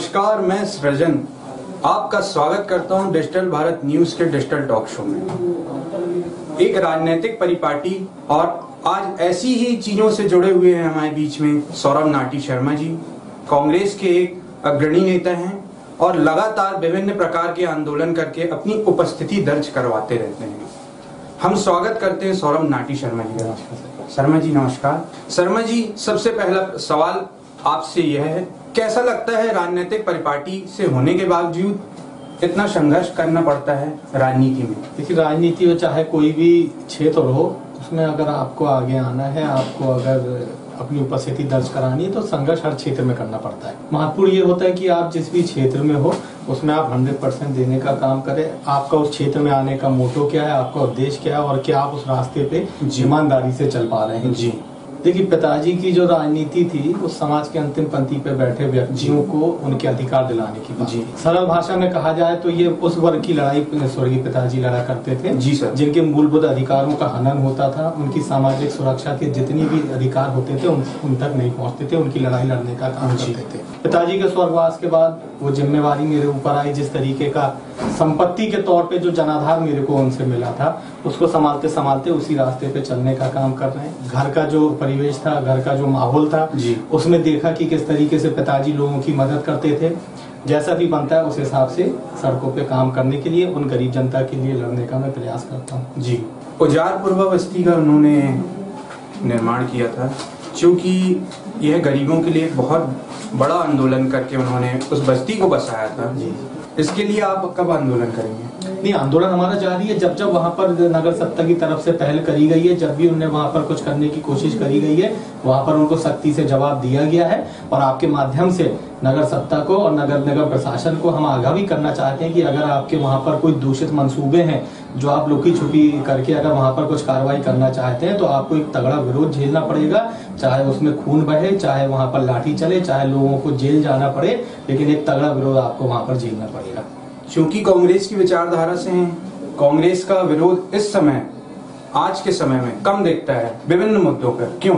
नमस्कार मैं सृजन। आपका स्वागत करता हूँ डिजिटल भारत न्यूज़ के डिजिटल टॉक शो में। एक राजनीतिक परिपाटी और आज ऐसी ही चीज़ों से जुड़े हुए हैं हमारे बीच में सौरभ नाटी शर्मा जी। कांग्रेस के एक अग्रणी नेता हैं और लगातार विभिन्न प्रकार के आंदोलन करके अपनी उपस्थिति दर्ज करवाते रहते हैं। हम स्वागत करते हैं सौरभ नाटी शर्मा जी का। शर्मा जी नमस्कार। शर्मा जी सबसे पहला सवाल आपसे यह है कैसा लगता है राजनीतिक परिपाटी से होने के बावजूद इतना संघर्ष करना पड़ता है राजनीति में? देखिए राजनीति में चाहे कोई भी क्षेत्र हो उसमें अगर आपको आगे आना है आपको अगर अपनी उपस्थिति दर्ज करानी है तो संघर्ष हर क्षेत्र में करना पड़ता है। महत्वपूर्ण ये होता है कि आप जिस भी क्षेत्र में हो उसमें आप 100 परसेंट देने का काम करें। आपका उस क्षेत्र में आने का मोटो क्या है आपका उद्देश्य क्या है और क्या आप उस रास्ते पे ईमानदारी से चल पा रहे हैं? जी। देखिए पिताजी की जो राजनीति थी वो समाज के अंतिम पंक्ति पे बैठे व्यक्तियों को उनके अधिकार दिलाने की जी। सरल भाषा में कहा जाए तो ये उस वर्ग की लड़ाई स्वर्गीय पिताजी लड़ा करते थे जी सर। जिनके मूलभूत अधिकारों का हनन होता था उनकी सामाजिक सुरक्षा के जितनी भी अधिकार होते थे उन, उन तक नहीं पहुँचते थे उनकी लड़ाई लड़ने का काम जी। करते थे पिताजी के स्वर्गवास के बाद वो जिम्मेवारी मेरे ऊपर आई जिस तरीके का संपत्ति के तौर पे जो जनाधार मेरे को उनसे मिला था उसको संभालते संभालते उसी रास्ते पे चलने का काम कर रहे हैं। घर का जो परिवेश था घर का जो माहौल था जी। उसमें देखा कि किस तरीके से पिताजी लोगों की मदद करते थे। जैसा भी बनता है उस हिसाब से सड़कों पे काम करने के लिए उन गरीब जनता के लिए लड़ने का मैं प्रयास करता हूँ। जी। उजार पूर्वा बस्ती का उन्होंने निर्माण किया था क्योंकि यह गरीबों के लिए बहुत बड़ा आंदोलन करके उन्होंने उस बस्ती को बसाया था। जी। इसके लिए आप कब आंदोलन करेंगे? नहीं आंदोलन हमारा जारी है। जब जब वहाँ पर नगर सत्ता की तरफ़ से पहल करी गई है जब भी उनने वहाँ पर कुछ करने की कोशिश करी गई है वहाँ पर उनको सख्ती से जवाब दिया गया है और आपके माध्यम से नगर सत्ता को और नगर निगम प्रशासन को हम आगाह भी करना चाहते हैं कि अगर आपके वहाँ पर कोई दूषित मंसूबे हैं जो आप लुकी छुपी करके अगर वहाँ पर कुछ कार्रवाई करना चाहते हैं तो आपको एक तगड़ा विरोध झेलना पड़ेगा। चाहे उसमें खून बहे चाहे वहाँ पर लाठी चले चाहे लोगों को जेल जाना पड़े लेकिन एक तगड़ा विरोध आपको वहाँ पर झेलना पड़ेगा। क्योंकि कांग्रेस की विचारधारा से है। कांग्रेस का विरोध इस समय आज के समय में कम देखता है विभिन्न मुद्दों पर। क्यों?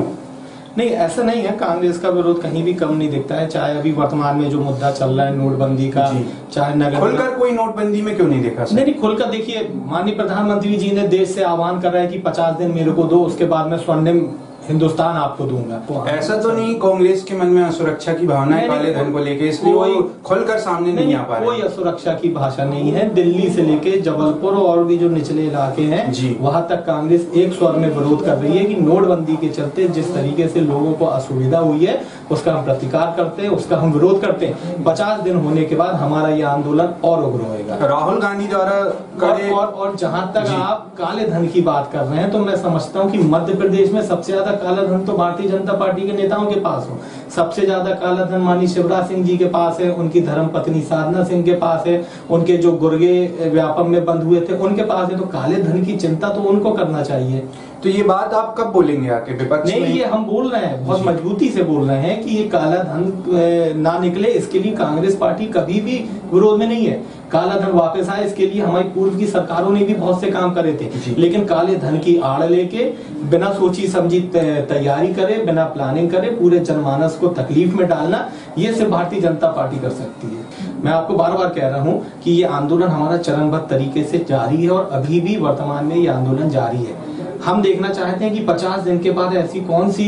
नहीं ऐसा नहीं है। कांग्रेस का विरोध कहीं भी कम नहीं दिखता है। चाहे अभी वर्तमान में जो मुद्दा चल रहा है नोटबंदी का चाहे नगर खुलकर कोई नोटबंदी में क्यों नहीं देखा नहीं नहीं खुलकर देखिए माननीय प्रधानमंत्री जी ने देश से आह्वान कर रहा है कि पचास दिन मेरे को दो उसके बाद में स्वर्णिम हिंदुस्तान आपको दूँगा। तो ऐसा तो नहीं कांग्रेस के मन में असुरक्षा की भावना है काले धन को लेके इसलिए वो खुलकर सामने नहीं आ पा रहे। कोई असुरक्षा की भाषा नहीं है। दिल्ली से लेके जबलपुर और भी जो निचले इलाके हैं जी। वहाँ तक कांग्रेस एक स्वर में विरोध कर रही है कि नोटबंदी के चलते जिस तरीके से लोगों को असुविधा हुई है उसका हम प्रतिकार करते हैं उसका हम विरोध करते हैं। पचास दिन होने के बाद हमारा ये आंदोलन और उग्र होएगा। राहुल गांधी द्वारा और, और, और जहाँ तक आप काले धन की बात कर रहे हैं तो मैं समझता हूँ कि मध्य प्रदेश में सबसे ज़्यादा काला धन तो भारतीय जनता पार्टी के नेताओं के पास हो। सबसे ज़्यादा काला धन मानी शिवराज सिंह जी के पास है उनकी धर्म पत्नी साधना सिंह के पास है उनके जो गुर्गे व्यापम में बंद हुए थे उनके पास है। तो काले धन की चिंता तो उनको करना चाहिए। तो ये बात आप कब बोलेंगे आके? विपक्ष नहीं में? ये हम बोल रहे हैं बहुत मजबूती से बोल रहे हैं कि ये काला धन ना निकले इसके लिए कांग्रेस पार्टी कभी भी विरोध में नहीं है। काला धन वापस आए इसके लिए हमारी पूर्व की सरकारों ने भी बहुत से काम करे थे। लेकिन काले धन की आड़ लेके बिना सोची समझी तैयारी करे बिना प्लानिंग करे पूरे जनमानस को तकलीफ़ में डालना ये सिर्फ़ भारतीय जनता पार्टी कर सकती है। मैं आपको बार बार कह रहा हूँ कि ये आंदोलन हमारा चरणबद्ध तरीके से जारी है और अभी भी वर्तमान में ये आंदोलन जारी है। हम देखना चाहते हैं कि 50 दिन के बाद ऐसी कौन सी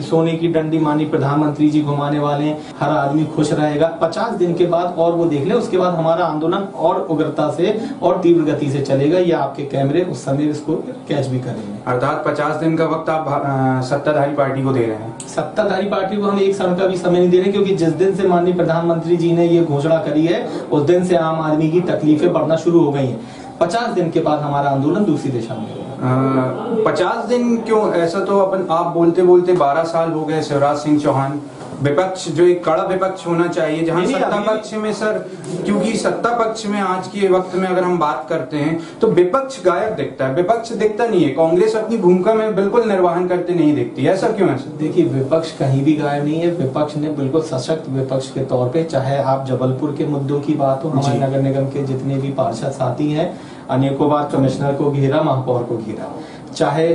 सोने की डंडी मानी प्रधानमंत्री जी घुमाने वाले हैं। हर आदमी खुश रहेगा। 50 दिन के बाद और वो देख ले उसके बाद हमारा आंदोलन और उग्रता से और तीव्र गति से चलेगा। या आपके कैमरे उस समय इसको कैच भी करेंगे। अर्थात पचास दिन का वक्त आप सत्ताधारी पार्टी को दे रहे हैं। सत्ताधारी पार्टी को हम एक क्षण का भी समय नहीं दे रहे क्योंकि जिस दिन से माननीय प्रधानमंत्री जी ने ये घोषणा करी है उस दिन से आम आदमी की तकलीफें बढ़ना शुरू हो गई हैं। पचास दिन के बाद हमारा आंदोलन दूसरी दिशा में होगा। पचास दिन क्यों? ऐसा तो अपन आप बोलते बोलते बारह साल हो गए शिवराज सिंह चौहान। विपक्ष जो एक कड़ा विपक्ष होना चाहिए जहाँ सत्ता पक्ष में सर क्योंकि सत्ता पक्ष में आज के वक्त में अगर हम बात करते हैं तो विपक्ष गायब दिखता है। विपक्ष दिखता नहीं है। कांग्रेस अपनी भूमिका में बिल्कुल निर्वाहन करते नहीं दिखती। ऐसा क्यों है देखिए विपक्ष कहीं भी गायब नहीं है। विपक्ष ने बिल्कुल सशक्त विपक्ष के तौर पर चाहे आप जबलपुर के मुद्दों की बात हो हमारे नगर निगम के जितने भी पार्षद साथी हैं अनेकों बार कमिश्नर को घेरा महापौर को घेरा। चाहे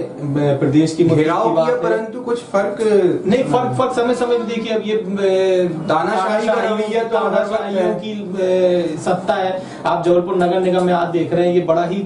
प्रदेश की घेराव किया परंतु कुछ फ़र्क नहीं फ़र्क फ़र्क समय समय में देखिए अब ये तानाशाही का रवैया तो तानाशाहियों की सत्ता है। आप जबलपुर नगर निगम में आज देख रहे हैं ये बड़ा ही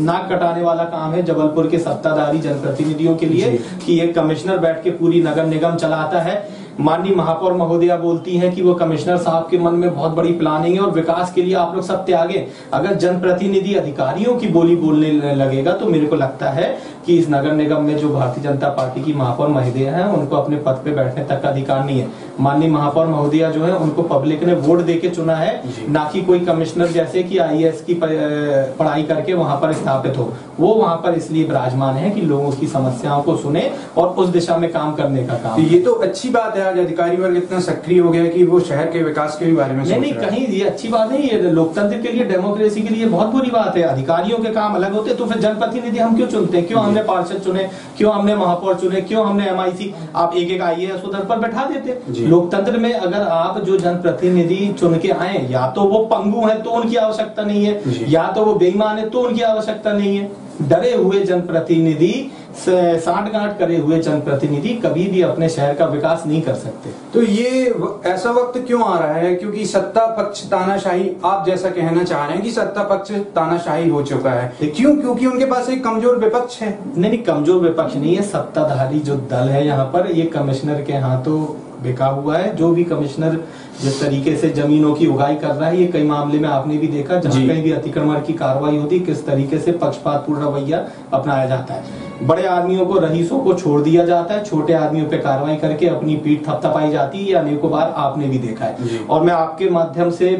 नाक कटाने वाला काम है जबलपुर के सत्ताधारी जनप्रतिनिधियों के लिए कि एक कमिश्नर बैठ के पूरी नगर निगम चलाता है। माननीय महापौर महोदया बोलती हैं कि वो कमिश्नर साहब के मन में बहुत बड़ी प्लानिंग है और विकास के लिए आप लोग सब त्यागे अगर जनप्रतिनिधि अधिकारियों की बोली बोलने लगेगा तो मेरे को लगता है कि इस नगर निगम में जो भारतीय जनता पार्टी की महापौर महोदया है उनको अपने पद पे बैठने तक का अधिकार नहीं है। माननीय महापौर महोदया जो है उनको पब्लिक ने वोट दे के चुना है ना कि कोई कमिश्नर जैसे कि आईएएस की पढ़ाई करके वहाँ पर स्थापित हो। वो वहाँ पर इसलिए विराजमान है कि लोगों की समस्याओं को सुने और उस दिशा में काम करने का काम ये तो अच्छी बात है आज अधिकारी वर्ग इतना सक्रिय हो गया कि वो शहर के विकास के भी बारे में नहीं नहीं कहीं ये अच्छी बात नहीं है लोकतंत्र के लिए डेमोक्रेसी के लिए बहुत बुरी बात है। अधिकारियों के काम अलग होते तो फिर जनप्रतिनिधि हम क्यों चुनते हैं क्यों हमने पार्षद चुने क्यों हमने महापौर चुने क्यों हमने एमआईसी आप एक एक आई उधर पर बैठा देते। लोकतंत्र में अगर आप जो जनप्रतिनिधि चुन के आए या तो वो पंगु है तो उनकी आवश्यकता नहीं है। या तो वो बेईमान है तो उनकी आवश्यकता नहीं है। डरे हुए जनप्रतिनिधि साठ गांठ करे हुए जनप्रतिनिधि कभी भी अपने शहर का विकास नहीं कर सकते। तो ये ऐसा वक्त क्यों आ रहा है? क्योंकि सत्ता पक्ष तानाशाही आप जैसा कहना चाह रहे हैं कि सत्ता पक्ष तानाशाही हो चुका है। क्यों? क्योंकि उनके पास एक कमज़ोर विपक्ष है। नहीं नहीं कमज़ोर विपक्ष नहीं है सत्ताधारी जो दल है यहाँ पर ये कमिश्नर के हाथों बिका हुआ है। जो भी कमिश्नर जिस तरीके से जमीनों की उगाई कर रहा है ये कई मामले में आपने भी देखा जहाँ कहीं भी अतिक्रमण की कार्रवाई होती किस तरीके से पक्षपात पूर्ण रवैया अपनाया जाता है। बड़े आदमियों को रईसों को छोड़ दिया जाता है। छोटे आदमियों पे कार्रवाई करके अपनी पीठ थपथपाई जाती है अनेकों बार आपने भी देखा है। और मैं आपके माध्यम से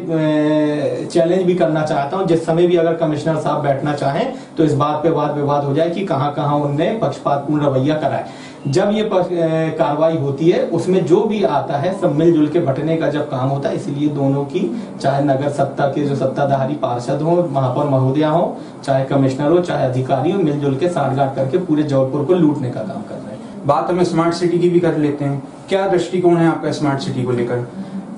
चैलेंज भी करना चाहता हूँ। जिस समय भी अगर कमिश्नर साहब बैठना चाहें तो इस बात पे वाद विवाद हो जाए कि कहाँ कहाँ उनने पक्षपातपूर्ण रवैया कराए जब ये कार्रवाई होती है, उसमें जो भी आता है, सब मिलजुल के बटने का जब काम होता है, इसलिए दोनों की, चाहे नगर सत्ता के जो सत्ताधारी पार्षद हो, महापौर महोदया हो, चाहे कमिश्नर हो, चाहे अधिकारी हो, मिलजुल के साठगांठ करके पूरे जौलपुर को लूटने का काम कर रहे हैं। बात हमें स्मार्ट सिटी की भी कर लेते हैं। क्या दृष्टिकोण है आपका स्मार्ट सिटी को लेकर?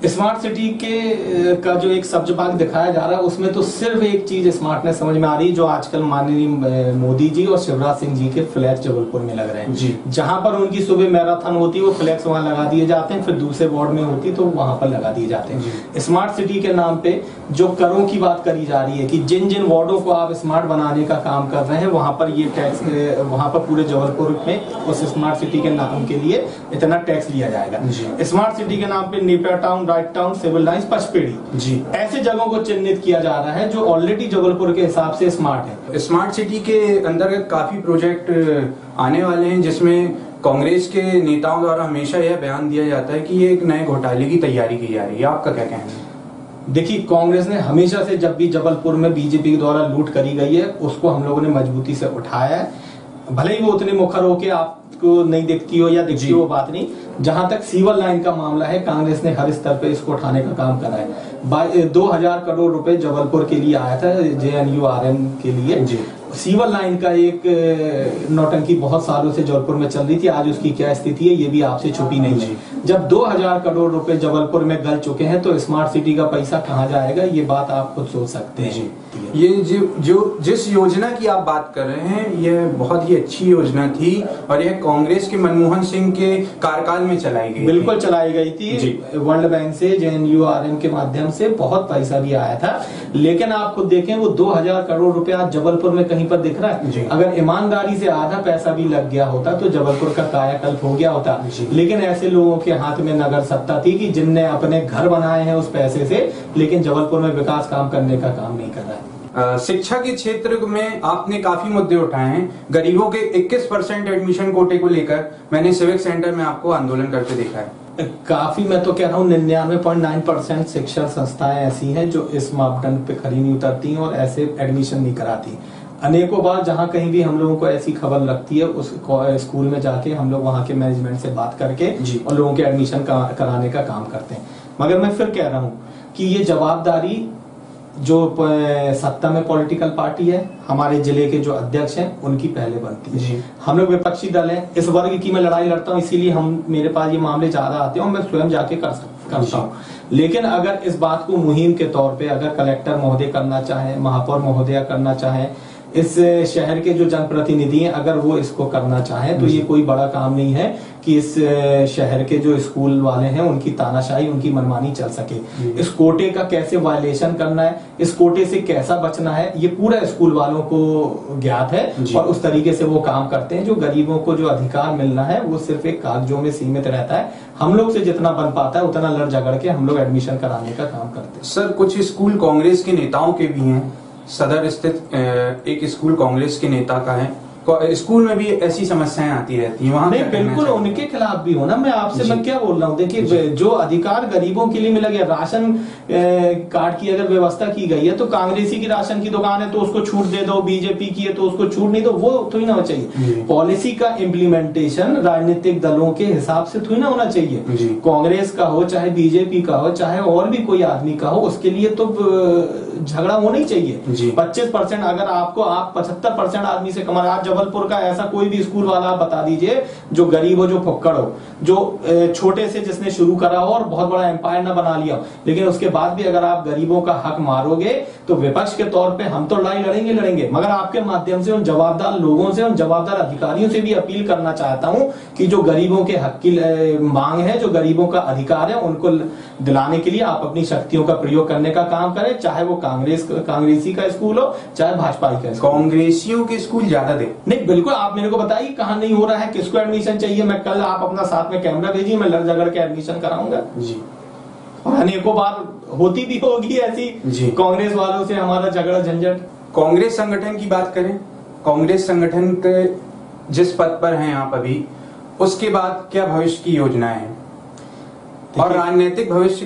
स्मार्ट सिटी के का जो एक सब्ज भाग दिखाया जा रहा है उसमें तो सिर्फ़ एक चीज़ स्मार्टनेस समझ में आ रही है जो आजकल माननीय मोदी जी और शिवराज सिंह जी के फ्लैक्स जबलपुर में लग रहे हैं। जी। जहाँ पर उनकी सुबह मैराथन होती है वो फ्लैक्स वहाँ लगा दिए जाते हैं फिर दूसरे वार्ड में होती तो वहाँ पर लगा दिए जाते हैं। स्मार्ट सिटी के नाम पे जो करों की बात करी जा रही है कि जिन जिन वार्डो को आप स्मार्ट बनाने का काम कर रहे हैं वहाँ पर ये टैक्स वहाँ पर पूरे जबलपुर में उस स्मार्ट सिटी के नाम के लिए इतना टैक्स लिया जाएगा। स्मार्ट सिटी के नाम पे Napier town Wright town civil lines Pachpedi जी। ऐसे जगहों को चिन्हित किया जा रहा है जो ऑलरेडी जबलपुर के हिसाब से स्मार्ट है। स्मार्ट सिटी के अंतर्गत काफ़ी प्रोजेक्ट आने वाले हैं जिसमें कांग्रेस के नेताओं द्वारा हमेशा यह बयान दिया जाता है कि ये एक नए घोटाले की तैयारी की जा रही है। आपका क्या कहना है? देखिए कांग्रेस ने हमेशा से जब भी जबलपुर में बीजेपी के द्वारा लूट करी गई है उसको हम लोगों ने मजबूती से उठाया है। भले ही वो उतने मुखर हो के आपको नहीं दिखती हो या दिखती हो बात नहीं जहाँ तक सीवर लाइन का मामला है कांग्रेस ने हर स्तर पे इसको उठाने का काम करा है। दो हज़ार करोड़ रुपए जबलपुर के लिए आया था J N U R M के लिए। सीवर लाइन का एक नौटंकी बहुत सालों से जबलपुर में चल रही थी आज उसकी क्या स्थिति है ये भी आपसे छुपी नहीं है। जब 2000 करोड़ रुपए जबलपुर में गल चुके हैं तो स्मार्ट सिटी का पैसा कहाँ जाएगा ये बात आप खुद सोच सकते हैं। ये जो जो जिस योजना की आप बात कर रहे हैं यह बहुत ही अच्छी योजना थी और यह कांग्रेस के मनमोहन सिंह के कार्यकाल में चलाई गई बिल्कुल चलाई गई थी। वर्ल्ड बैंक से जे एन के माध्यम से बहुत पैसा भी आया था। लेकिन आप खुद देखें वो 2000 करोड़ रुपया जबलपुर में कहीं पर दिख रहा है। अगर ईमानदारी से आधा पैसा भी लग गया होता तो जबलपुर का कायाकल्प हो गया होता। लेकिन ऐसे लोगों के हाथ में नगर सत्ता थी कि जिनने अपने घर बनाए हैं उस पैसे से लेकिन जबलपुर में विकास काम करने का काम नहीं कर रहा है। शिक्षा के क्षेत्र में आपने काफ़ी मुद्दे उठाए हैं। गरीबों के 21 परसेंट एडमिशन कोटे को लेकर मैंने सिविक सेंटर में आपको आंदोलन करते देखा है। काफ़ी मैं तो कह रहा हूँ निन्यानवे पॉइंट नाइन परसेंट शिक्षा संस्थाएँ ऐसी हैं जो इस मापदंड पे खरी नहीं उतरती हैं और ऐसे एडमिशन नहीं कराती। अनेकों बार जहाँ कहीं भी हम लोगों को ऐसी खबर लगती है उस स्कूल में जाके हम लोग वहाँ के मैनेजमेंट से बात करके और लोगों के एडमिशन कराने का काम करते हैं। मगर मैं फिर कह रहा हूँ कि ये जवाबदारी जो सत्ता में पॉलिटिकल पार्टी है हमारे ज़िले के जो अध्यक्ष हैं उनकी पहले बनती है। हम लोग विपक्षी दल हैं। इस वर्ग की मैं लड़ाई लड़ता हूँ इसीलिए हम मेरे पास ये मामले ज़्यादा आते हैं और मैं स्वयं जाके कर करता हूँ। लेकिन अगर इस बात को मुहिम के तौर पे अगर कलेक्टर महोदय करना चाहे महापौर महोदय करना चाहे इस शहर के जो जनप्रतिनिधि हैं अगर वो इसको करना चाहे तो ये कोई बड़ा काम नहीं है। कि इस शहर के जो स्कूल वाले हैं उनकी तानाशाही उनकी मनमानी चल सके। इस कोटे का कैसे वायलेशन करना है इस कोटे से कैसा बचना है ये पूरा स्कूल वालों को ज्ञात है और उस तरीके से वो काम करते हैं। जो गरीबों को जो अधिकार मिलना है वो सिर्फ़ एक कागजों में सीमित रहता है। हम लोग से जितना बन पाता है उतना लड़ झगड़ के हम लोग एडमिशन कराने का काम करते हैं। सर कुछ स्कूल कांग्रेस के नेताओं के भी हैं। सदर स्थित एक स्कूल कांग्रेस के नेता का है। स्कूल में भी ऐसी समस्याएँ आती रहती हैं वहाँ नहीं बिल्कुल उनके खिलाफ भी हो ना। मैं आपसे मैं क्या बोल रहा हूँ? देखिए जो। अधिकार गरीबों के लिए मिला गया राशन कार्ड की अगर व्यवस्था की गई है तो कांग्रेसी की राशन की दुकान है तो उसको छूट दे दो बीजेपी की है तो उसको छूट नहीं दो वो थोड़ी ना होना चाहिए। पॉलिसी का इम्प्लीमेंटेशन राजनीतिक दलों के हिसाब से थोड़ी ना होना चाहिए। कांग्रेस का हो चाहे बीजेपी का हो चाहे और भी कोई आदमी का हो उसके लिए तो झगड़ा होना ही चाहिए। पच्चीस परसेंट अगर आपको आप पचहत्तर परसेंट आदमी से कमा आज जबलपुर का ऐसा कोई भी स्कूल वाला आप बता दीजिए जो गरीब हो जो फुक्कड़ हो जो छोटे से जिसने शुरू करा हो और बहुत बड़ा एम्पायर ना बना लिया लेकिन उसके बाद भी अगर आप गरीबों का हक मारोगे तो विपक्ष के तौर पे हम तो लड़ाई लड़ेंगे लड़ेंगे। मगर आपके माध्यम से उन जवाबदार लोगों से उन जवाबदार अधिकारियों से भी अपील करना चाहता हूँ कि जो गरीबों के हक की मांग है जो गरीबों का अधिकार है उनको दिलाने के लिए आप अपनी शक्तियों का प्रयोग करने का काम करें चाहे वो कांग्रेस कांग्रेसी का स्कूल हो चाहे भाजपा का कांग्रेसियों के स्कूल ज़्यादा दे। नहीं बिल्कुल आप मेरे को बताइए कहाँ नहीं हो रहा है किसको एडमिशन चाहिए मैं कल आप अपना साथ में कैमरा भेजिए मैं लड़ झगड़ के एडमिशन कराऊँगा। जी। और अनेकों बार होती भी होगी ऐसी कांग्रेस वालों से हमारा झगड़ा झंझट। कांग्रेस संगठन की बात करें कांग्रेस संगठन के जिस पद पर हैं आप अभी उसके बाद क्या भविष्य की योजना है? और राजनीतिक भविष्य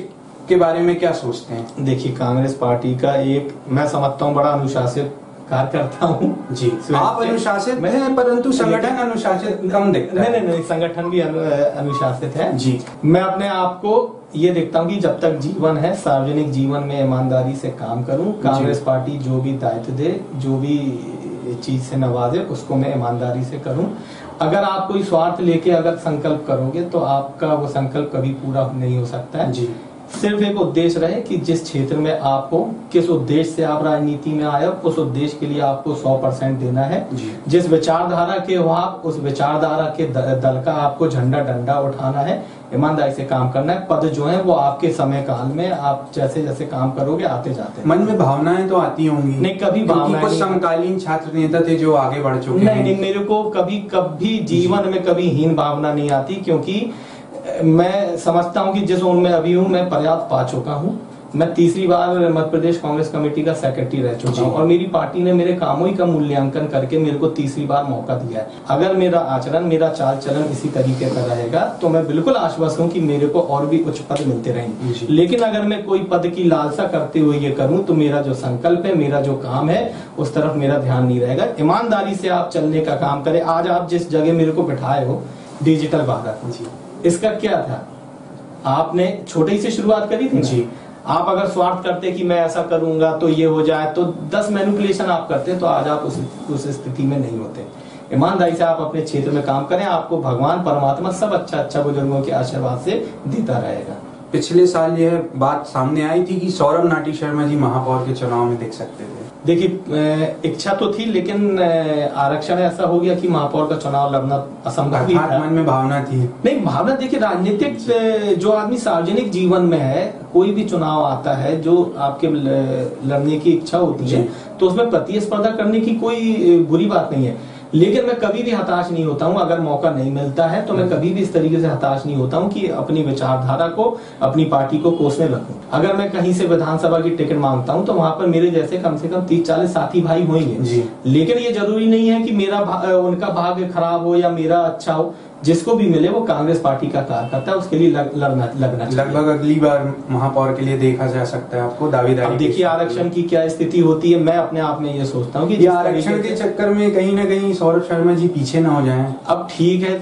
के बारे में क्या सोचते हैं? देखिए कांग्रेस पार्टी का एक मैं समझता हूँ बड़ा अनुशासित कार्यकर्ता हूँ। जी आप अनुशासित मैं- परंतु संगठन अनुशासित कम दिखता नहीं नहीं नहीं संगठन भी अनुशासित है। जी। मैं अपने आप को ये देखता हूँ कि जब तक जीवन है सार्वजनिक जीवन में ईमानदारी से काम करूँ कांग्रेस पार्टी जो भी दायित्व दे जो भी चीज़ से नवाजे उसको मैं ईमानदारी से करूँ। अगर आप कोई स्वार्थ लेके अगर संकल्प करोगे तो आपका वो संकल्प कभी पूरा नहीं हो सकता है। जी। सिर्फ़ एक उद्देश्य रहे कि जिस क्षेत्र में आपको किस उद्देश्य से आप राजनीति में आए हो उस उद्देश्य के लिए आपको 100 परसेंट देना है। जिस विचारधारा के हो आप उस विचारधारा के दल का आपको झंडा डंडा उठाना है ईमानदारी से काम करना है। पद जो है वो आपके समय काल में आप जैसे जैसे काम करोगे आते जाते हैं। मन में भावनाएँ तो आती होंगी। नहीं, कभी भावना कुछ समकालीन छात्र नेता थे जो आगे बढ़ चुके नहीं हैं। नहीं मेरे को कभी कभी जीवन में कभी हीन भावना नहीं आती क्योंकि मैं समझता हूँ कि जिस उम्र में अभी हूँ मैं पर्याप्त पा चुका हूँ। मैं तीसरी बार मध्य प्रदेश कांग्रेस कमेटी का सेक्रेटरी रह चुका हूँ और मेरी पार्टी ने मेरे कामों ही का मूल्यांकन करके मेरे को तीसरी बार मौका दिया है। अगर मेरा आचरण मेरा चाल चलन इसी तरीके का रहेगा तो मैं बिल्कुल आश्वस्त हूँ कि मेरे को और भी उच्च पद मिलते रहेंगे। लेकिन अगर मैं कोई पद की लालसा करते हुए ये करूँ तो मेरा जो संकल्प है मेरा जो काम है उस तरफ़ मेरा ध्यान नहीं रहेगा। ईमानदारी से आप चलने का काम करें। आज आप जिस जगह मेरे को बिठाए हो डिजिटल भारत। जी। इसका क्या था? आपने छोटे ही से शुरुआत करी थी? जी। आप अगर स्वार्थ करते कि मैं ऐसा करूँगा तो ये हो जाए तो दस मैनिपुलेशन आप करते तो आज आप उस उस स्थिति में नहीं होते। ईमानदारी से आप अपने क्षेत्र में काम करें आपको भगवान परमात्मा सब अच्छा अच्छा बुज़ुर्गों के आशीर्वाद से देता रहेगा। पिछले साल यह बात सामने आई थी कि सौरभ नाटी शर्मा जी महापौर के चुनाव में देख सकते थे। देखिए इच्छा तो थी लेकिन आरक्षण ऐसा हो गया कि महापौर का चुनाव लड़ना असंभव ही था। मन में भावना थी। नहीं भावना देखिए राजनीतिक जो आदमी सार्वजनिक जीवन में है कोई भी चुनाव आता है जो आपके लड़ने की इच्छा होती है तो उसमें प्रतिस्पर्धा करने की कोई बुरी बात नहीं है। लेकिन मैं कभी भी हताश नहीं होता हूँ अगर मौका नहीं मिलता है तो मैं कभी भी इस तरीके से हताश नहीं होता हूँ कि अपनी विचारधारा को अपनी पार्टी को कोसने लगूं अगर मैं कहीं से विधानसभा की टिकट माँगता हूँ तो वहाँ पर मेरे जैसे कम से कम तीस चालीस साथी भाई होंगे। लेकिन ये ज़रूरी नहीं है कि मेरा भा- उनका भाग्य खराब हो या मेरा अच्छा हो। जिसको भी मिले वो कांग्रेस पार्टी का कार्यकर्ता है उसके लिए लग, लड़ना लगना लगभग अगली बार महापौर के लिए देखा जा सकता है आपको दावेदारी अब देखिए आरक्षण की क्या स्थिति होती है मैं अपने आप में ये सोचता हूँ कि आरक्षण के चक्कर में कहीं ना कहीं सौरभ शर्मा जी पीछे ना हो जाए। अब ठीक है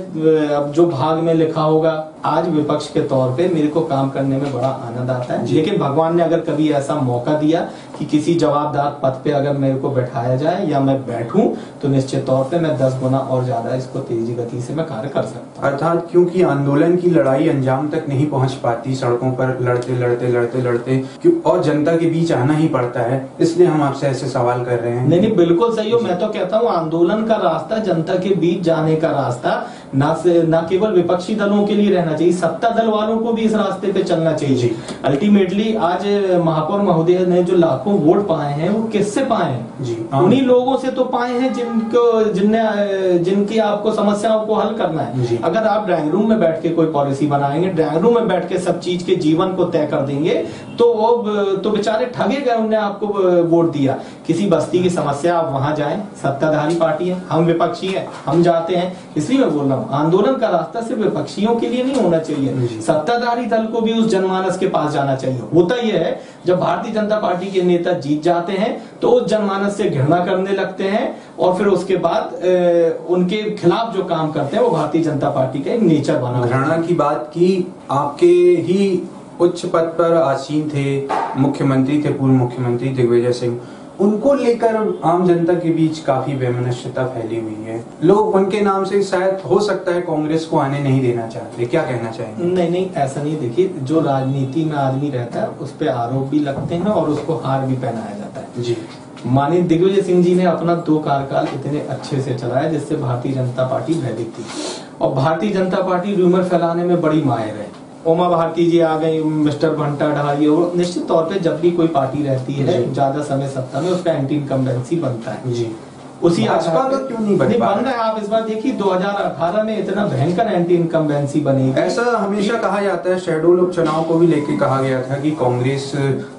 अब जो भाग में लिखा होगा आज विपक्ष के तौर पे मेरे को काम करने में बड़ा आनंद आता है। लेकिन भगवान ने अगर कभी ऐसा मौका दिया कि किसी जवाबदार पद पे अगर मेरे को बैठाया जाए या मैं बैठूं तो निश्चित तौर पे मैं दस गुना और ज़्यादा इसको तेज़ी गति से मैं कार्य कर सकता हूँ। अर्थात क्योंकि आंदोलन की लड़ाई अंजाम तक नहीं पहुँच पाती सड़कों पर लड़ते लड़ते लड़ते लड़ते क्यों और जनता के बीच आना ही पड़ता है इसलिए हम आपसे ऐसे सवाल कर रहे हैं। नहीं नहीं बिल्कुल सही हो मैं तो कहता हूँ आंदोलन का रास्ता जनता के बीच जाने का रास्ता ना से ना केवल विपक्षी दलों के लिए रहना चाहिए सत्ता दल वालों को भी इस रास्ते पे चलना चाहिए। जी। अल्टीमेटली आज महापौर महोदय ने जो लाखों वोट पाए हैं वो किससे पाए हैं? जी उन्हीं लोगों से तो पाए हैं जिनको जिनने जिनकी आपको समस्याओं को हल करना जी। है अगर आप ड्राइंग रूम में बैठ के कोई पॉलिसी बनाएँगे ड्राइंग रूम में बैठ के सब चीज़ के जीवन को तय कर देंगे तो वो तो बेचारे ठगे गए उनने आपको वोट दिया। किसी बस्ती की समस्या आप वहाँ जाए। सत्ताधारी पार्टी है हम विपक्षी है हम जाते हैं इसलिए मैं बोल रहा हूँ। आंदोलन का रास्ता सिर्फ़ विपक्षियों के लिए नहीं होना चाहिए। सत्ताधारी दल को भी उस जनमानस के पास जाना चाहिए। होता यह है जब भारतीय जनता पार्टी के नेता जीत जाते हैं तो उस जनमानस से घृणा करने लगते हैं और फिर उसके बाद अ, उनके खिलाफ जो काम करते हैं वो भारतीय जनता पार्टी का एक नेचर बना घृणा की बात की आपके ही उच्च पद पर आसीन थे मुख्यमंत्री थे पूर्व मुख्यमंत्री दिग्विजय सिंह। उनको लेकर आम जनता के बीच काफ़ी वैमनस्यता फैली हुई है। लोग उनके नाम से शायद हो सकता है कांग्रेस को आने नहीं देना चाहते। क्या कहना चाहेंगे? नहीं नहीं ऐसा नहीं। देखिए जो राजनीति में आदमी रहता है उस पर आरोप भी लगते हैं और उसको हार भी पहनाया जाता है। जी। माननीय दिग्विजय सिंह जी ने अपना दो कार्यकाल इतने अच्छे से चलाया जिससे भारतीय जनता पार्टी भयभीत थी। और भारतीय जनता पार्टी रूमर फैलाने में बड़ी माहिर है। उमा भारती जी आ गई मिस्टर भंटा ढाई और निश्चित तौर पे जब भी कोई पार्टी रहती है ज़्यादा समय सत्ता में उसका एंटी इनकम्बेंसी बनता है। जी। उसी भाजपा का क्यों नहीं बन बन रहा है आप इस बार देखिए 2018 में इतना भयंकर एंटी इनकम्बेंसी बनी ऐसा हमेशा कहा जाता है शेड्यूल उपचुनाव को भी लेके कहा गया था कि कांग्रेस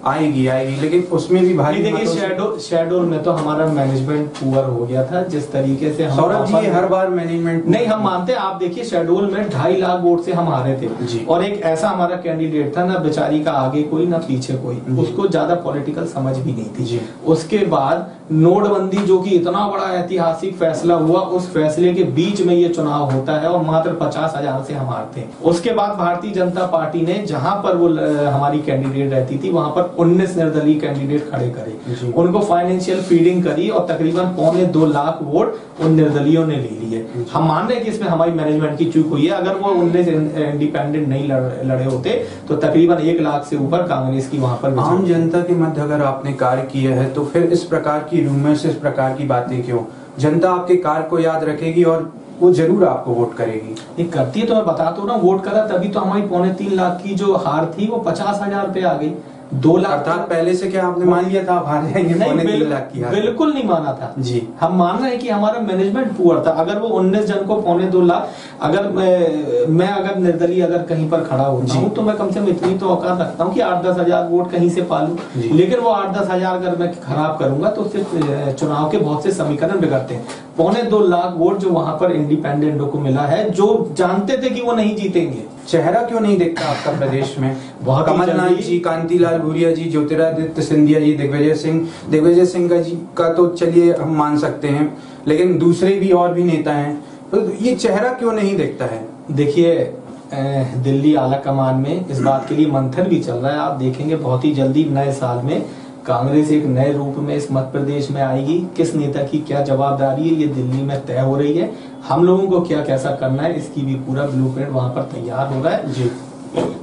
आएगी आएगी लेकिन उसमें भी भारी देखिए शेडोल शेडोल में तो हमारा मैनेजमेंट पुअर हो गया था जिस तरीके से सौरभ जी हर बार मैनेजमेंट नहीं हम मानते आप देखिए शेड्यूल में ढाई लाख वोट से हम हारे थे। और एक ऐसा हमारा कैंडिडेट था ना बेचारी का आगे कोई ना पीछे कोई। उसको ज़्यादा पॉलिटिकल समझ भी नहीं थी। जी। उसके बाद नोटबंदी जो कि इतना बड़ा ऐतिहासिक फैसला हुआ। उस फैसले के बीच में ये चुनाव होता है और मात्र पचास हज़ार से हम हारते हैं। उसके बाद भारतीय जनता पार्टी ने जहाँ पर वो हमारी कैंडिडेट रहती थी वहाँ पर उन्नीस निर्दलीय कैंडिडेट खड़े करे। उनको फाइनेंशियल फीडिंग करी और तकरीबन पौने दो लाख वोट उन निर्दलियों ने ले लिए। हम मान रहे हैं कि इसमें हमारी मैनेजमेंट की चूक हुई है। अगर वो उन्नीस इंडिपेंडेंट नहीं लड़े होते तो तकरीबन एक लाख से ऊपर कांग्रेस की वहाँ पर आम जनता के मध्य अगर आपने कार्य किया है तो फिर इस प्रकार की रूमर्स इस प्रकार की बातें क्यों? जनता आपके कार को याद रखेगी और वो ज़रूर आपको वोट करेगी। ये करती है तो मैं बता तो ना वोट करा तभी तो हमारी पौने तीन लाख की जो हार थी वो पचास हज़ार पे आ गई। दो लाख अर्थात पहले से क्या आपने मान लिया था? आप हार जाएँगे नहीं बिल- लाख की बिल्कुल नहीं माना था। जी। हम मान रहे हैं कि हमारा मैनेजमेंट पुअर था। अगर वो उन्नीस जन को पौने दो लाख अगर मैं, मैं अगर निर्दलीय अगर कहीं पर खड़ा जी। हूँ तो मैं कम से कम इतनी तो औकात रखता हूँ कि आठ दस हज़ार वोट कहीं से पालू लेकिन वो आठ दस हज़ार अगर मैं खराब करूँगा तो उससे चुनाव के बहुत से समीकरण बिगड़ते हैं। पौने दो लाख वोट जो वहाँ पर इंडिपेंडेंटों को मिला है जो जानते थे कि वो नहीं जीतेंगे चेहरा क्यों नहीं देखता आपका प्रदेश में? बहुत कमलनाथ जी कांतिलाल भूरिया जी ज्योतिरादित्य सिंधिया जी दिग्विजय सिंह। दिग्विजय सिंह का जी का तो चलिए हम मान सकते हैं लेकिन दूसरे भी और भी नेता हैं। तो ये चेहरा क्यों नहीं देखता है? देखिए दिल्ली आला कमान में इस बात के लिए मंथन भी चल रहा है। आप देखेंगे बहुत ही जल्दी नए साल में कांग्रेस एक नए रूप में इस मध्य प्रदेश में आएगी। किस नेता की क्या जवाबदारी है ये दिल्ली में तय हो रही है। हम लोगों को क्या कैसा करना है इसकी भी पूरा ब्लू प्रिंट वहाँ पर तैयार हो रहा है। जी।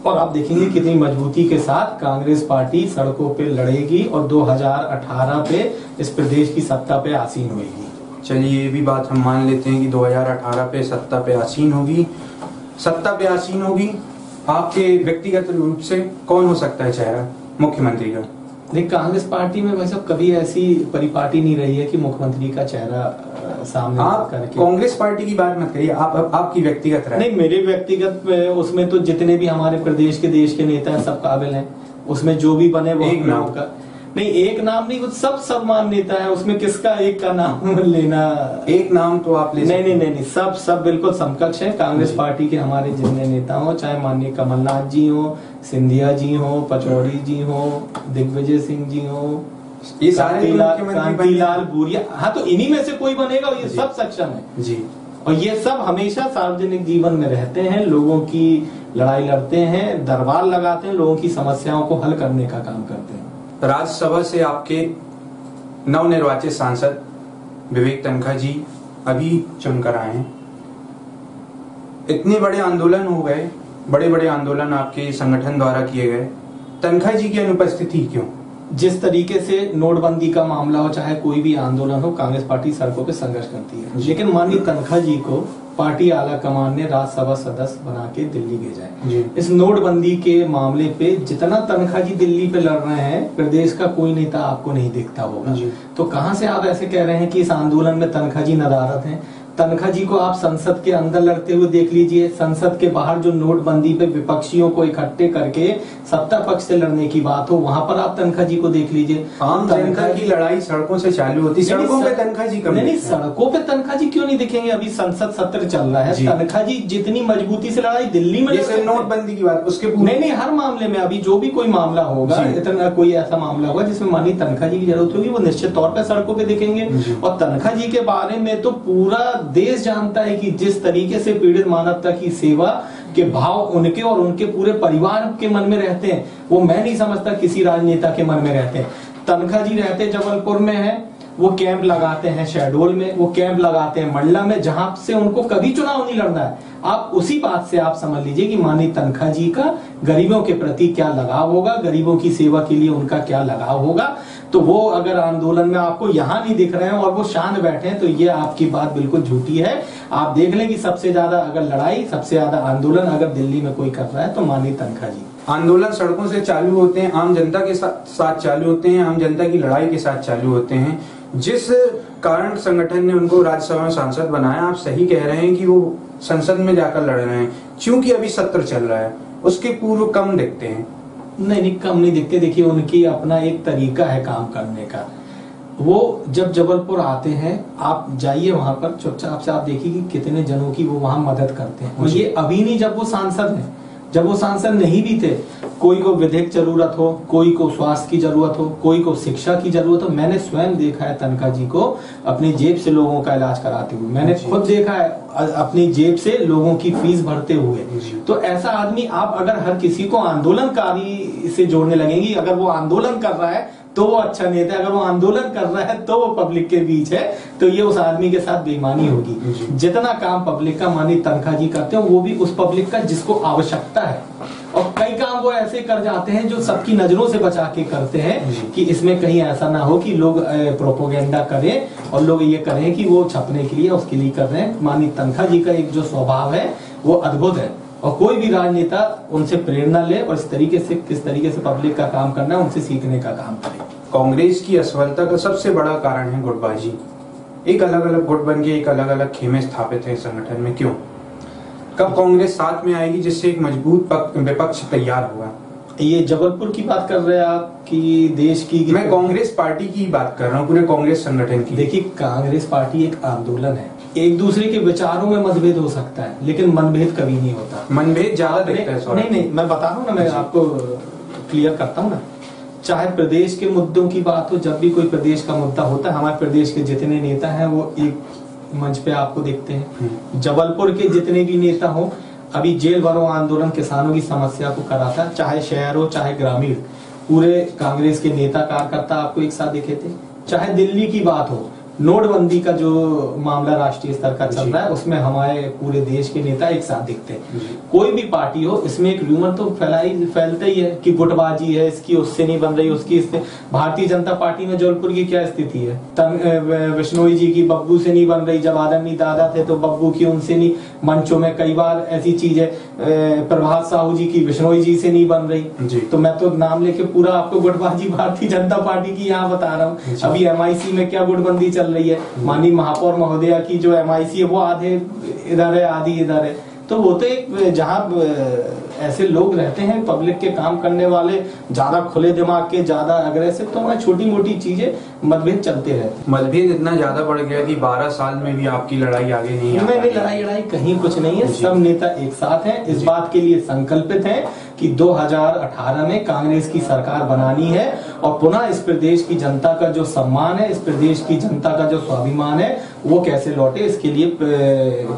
और आप देखेंगे कितनी मजबूती के साथ कांग्रेस पार्टी सड़कों पे लड़ेगी और 2018 पे इस प्रदेश की सत्ता पे आसीन होगी। चलिए ये भी बात हम मान लेते हैं कि 2018 पे सत्ता पे आसीन होगी। सत्ता पे आसीन होगी आपके व्यक्तिगत रूप से कौन हो सकता है चेहरा? मुख्यमंत्री का। नहीं कांग्रेस पार्टी में वैसे कभी ऐसी परिपाटी नहीं रही है कि मुख्यमंत्री का चेहरा सामने आप कांग्रेस पार्टी की बात मत करिए आप, आप आपकी व्यक्तिगत राय। नहीं मेरे व्यक्तिगत उसमें तो जितने भी हमारे प्रदेश के देश के नेता हैं सब काबिल हैं। उसमें जो भी बने वो एक नाम। का नहीं एक नाम नहीं वो सब सम्मान नेता है। उसमें किसका एक का नाम लेना एक नाम तो आप ले नहीं नहीं नहीं नहीं सब सब बिल्कुल समकक्ष है। कांग्रेस पार्टी के हमारे जितने नेता हो चाहे माननीय कमलनाथ जी हो सिंधिया जी हो पचौड़ी जी हो दिग्विजय सिंह जी हो ये सारे कांतीलाल। भूरिया। हाँ तो इन्हीं में से कोई बनेगा और ये सब सक्षम है। जी। और ये सब हमेशा सार्वजनिक जीवन में रहते हैं लोगों की लड़ाई लड़ते हैं दरबार लगाते हैं लोगों की समस्याओं को हल करने का काम करते हैं। राज्यसभा से आपके नवनिर्वाचित सांसद विवेक तनखा जी अभी चुनकर आए हैं। इतने बड़े आंदोलन हो गए बड़े बड़े आंदोलन आपके संगठन द्वारा किए गए। तनखा जी की अनुपस्थिति क्यों? जिस तरीके से नोटबंदी का मामला हो चाहे कोई भी आंदोलन हो कांग्रेस पार्टी सड़कों पे संघर्ष करती है। लेकिन माननीय तनखा जी को पार्टी आला कमान ने राज्यसभा सदस्य बना के दिल्ली भेजा है। इस नोटबंदी के मामले पे जितना तनखा जी दिल्ली पे लड़ रहे हैं प्रदेश का कोई नेता आपको नहीं देखता होगा। तो कहाँ से आप ऐसे कह रहे हैं कि इस आंदोलन में तनखा जी नदारत हैं? तनखा जी को आप संसद के अंदर लड़ते हुए देख लीजिए। संसद के बाहर जो नोटबंदी पे विपक्षियों को इकट्ठे करके सत्ता पक्ष से लड़ने की बात हो वहाँ पर आप तनखा जी को देख लीजिए। आम तनखा की लड़ाई सड़कों से चालू होती सड़कों पे तनखा जी कम नहीं। सड़कों पे तनखा जी क्यों नहीं दिखेंगे? अभी संसद सत्र चल रहा है। तनखा जी जितनी मजबूती से लड़ाई दिल्ली में। नोटबंदी की बात उसके नहीं नहीं हर मामले में अभी जो भी कोई मामला होगा इतना कोई ऐसा मामला होगा जिसमें माननीय तनखा जी की ज़रूरत होगी वो निश्चित तौर पर सड़कों पे दिखेंगे। और तनखा जी के बारे में तो पूरा देश जानता है कि जिस तरीके से पीड़ित मानवता की सेवा के भाव उनके और उनके पूरे परिवार के मन में रहते हैं, वो मैं नहीं समझता किसी राजनेता के मन में रहते हैं। तनखा जी रहते जबलपुर में है, वो कैंप लगाते हैं शहडोल में, वो कैंप लगाते हैं मंडला में, जहाँ से उनको कभी चुनाव नहीं लड़ना है। आप उसी बात से आप समझ लीजिए कि माननीय तनखा जी का गरीबों के प्रति क्या लगाव होगा, गरीबों की सेवा के लिए उनका क्या लगाव होगा। तो वो अगर आंदोलन में आपको यहाँ नहीं दिख रहे हैं और वो शांत बैठे हैं तो ये आपकी बात बिल्कुल झूठी है। आप देख लें कि सबसे ज़्यादा अगर लड़ाई, सबसे ज़्यादा आंदोलन अगर दिल्ली में कोई कर रहा है तो माननीय तनखा जी। आंदोलन सड़कों से चालू होते हैं, आम जनता के साथ साथ चालू होते हैं, आम जनता की लड़ाई के साथ चालू होते हैं। जिस कारण संगठन ने उनको राज्यसभा में सांसद बनाया, आप सही कह रहे हैं कि वो संसद में जाकर लड़ रहे हैं। क्योंकि अभी सत्र चल रहा है, उसके पूर्व कम देखते हैं। नहीं नहीं कम नहीं दिखते। देखिए उनकी अपना एक तरीका है काम करने का। वो जब जबलपुर आते हैं आप जाइए वहाँ पर चुपचाप से आप देखिए कि कितने जनों की वो वहाँ मदद करते हैं। और ये अभी नहीं जब वो सांसद हैं। जब वो सांसद नहीं भी थे कोई को विधेयक ज़रूरत हो कोई को स्वास्थ्य की ज़रूरत हो कोई को शिक्षा की ज़रूरत हो मैंने स्वयं देखा है तनका जी को अपनी जेब से लोगों का इलाज कराते हुए। मैंने खुद देखा है अपनी जेब से लोगों की फ़ीस भरते हुए। तो ऐसा आदमी आप अगर हर किसी को आंदोलनकारी से जोड़ने लगेंगी अगर वो आंदोलन कर रहा है तो वो अच्छा नेता है अगर वो आंदोलन कर रहा है तो वो पब्लिक के बीच है। तो ये उस आदमी के साथ बेईमानी होगी। जितना काम पब्लिक का मानी तनखा जी करते हैं वो भी उस पब्लिक का जिसको आवश्यकता है। और कई काम वो ऐसे कर जाते हैं जो सबकी नज़रों से बचा के करते हैं। कि इसमें कहीं ऐसा ना हो कि लोग प्रोपोगेंडा करें और लोग ये करें कि वो छपने के लिए उसके लिए कर रहे हैं। मानी तनखा जी का एक जो स्वभाव है वो अद्भुत है। और कोई भी राजनेता उनसे प्रेरणा ले और इस तरीके से किस तरीके से पब्लिक का काम करना है उनसे सीखने का काम करे। कांग्रेस की असफलता का सबसे बड़ा कारण है गुटबाजी। एक अलग अलग गुट बन के एक अलग अलग खेमे स्थापित है संगठन में क्यों? कब कांग्रेस साथ में आएगी जिससे एक मज़बूत विपक्ष तैयार होगा? ये जबलपुर की बात कर रहे हैं आप कि देश की मैं कांग्रेस पार्टी की बात कर रहा हूँ पूरे कांग्रेस संगठन की। देखिए कांग्रेस पार्टी एक आंदोलन है। एक दूसरे के विचारों में मतभेद हो सकता है लेकिन मनभेद कभी नहीं होता। मनभेद ज़्यादा दिखता है नहीं नहीं मैं बता रहा हूँ ना मैं आपको क्लियर करता हूँ ना। चाहे प्रदेश के मुद्दों की बात हो जब भी कोई प्रदेश का मुद्दा होता है हमारे प्रदेश के जितने नेता हैं वो एक मंच पे आपको देखते हैं। हम्म। जबलपुर के जितने भी नेता हो अभी जेल भरो आंदोलन किसानों की समस्या को करा था चाहे शहर हो चाहे ग्रामीण। पूरे कांग्रेस के नेता कार्यकर्ता आपको एक साथ दिखे थे। चाहे दिल्ली की बात हो नोटबंदी का जो मामला राष्ट्रीय स्तर का चल रहा है उसमें हमारे पूरे देश के नेता एक साथ दिखते हैं। कोई भी पार्टी हो इसमें एक रूमर तो फैलाई फैलता ही है कि गुटबाजी है इसकी उससे नहीं बन रही उसकी इससे। भारतीय जनता पार्टी में जौलपुर की क्या स्थिति है? विश्नोई जी की बब्बू से नहीं बन रही जब आदमी दादा थे तो बब्बू की उनसे नहीं मंचों में कई बार ऐसी चीज़ है प्रभात साहू जी की विश्नोई जी से नहीं बन रही। तो मैं तो नाम लेके पूरा आपको गुटबाजी भारतीय जनता पार्टी की यहाँ बता रहा हूँ। अभी एमआईसी में क्या गुटबंदी चल रही है। माननीय महापौर महोदया की जो एमआईसी है वो आधे इधर है आधी इधर है। तो वो तो एक जहाँ ऐसे लोग रहते हैं पब्लिक के काम करने वाले ज़्यादा खुले दिमाग के ज़्यादा अग्रेसिव तो वहाँ छोटी मोटी चीज़ें मतभेद चलते रहते मतभेद इतना ज़्यादा बढ़ गया कि 12 साल में भी आपकी लड़ाई आगे नहीं नहीं लड़ाई लड़ाई कहीं कुछ नहीं है। सब नेता एक साथ हैं। इस बात के लिए संकल्पित हैं कि 2018 में कांग्रेस की सरकार बनानी है और पुनः इस प्रदेश की जनता का जो सम्मान है, इस प्रदेश की जनता का जो स्वाभिमान है, वो कैसे लौटे? इसके लिए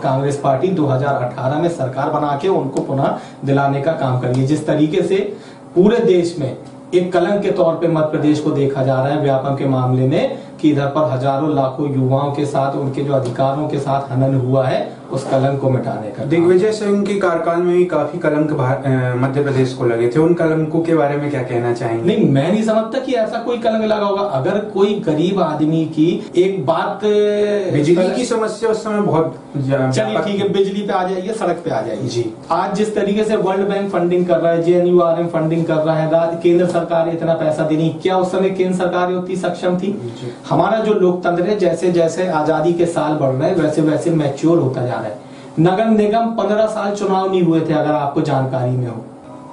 कांग्रेस पार्टी 2018 में सरकार बना के उनको पुनः दिलाने का काम करिए जिस तरीके से पूरे देश में एक कलंक के तौर पे मध्य प्रदेश को देखा जा रहा है व्यापम के मामले में कि इधर पर हज़ारों लाखों युवाओं के साथ, उनके जो अधिकारों के साथ हनन हुआ है उस कलंक को मिटाने का दिग्विजय सिंह के कार्यकाल में भी काफ़ी कलंक मध्य प्रदेश को लगे थे। उन कलंकों के बारे में क्या कहना चाहेंगे? नहीं मैं नहीं समझता कि ऐसा कोई कलंक लगा होगा। अगर कोई गरीब आदमी की एक बात बिजली की समस्या उस समय बहुत चलिए ठीक है बिजली पे आ जाइए सड़क पे आ जाइए। जी। आज जिस तरीके से वर्ल्ड बैंक फंडिंग कर रहा है जेएनयूआरएम फंडिंग कर रहा है रा- केंद्र सरकार इतना पैसा दे रही क्या उस समय केंद्र सरकार उतनी सक्षम थी? हमारा जो लोकतंत्र है जैसे जैसे आज़ादी के साल बढ़ रहे हैं वैसे वैसे मैच्योर होता जा रहा है। नगर निगम पंद्रह साल चुनाव नहीं हुए थे अगर आपको जानकारी में हो।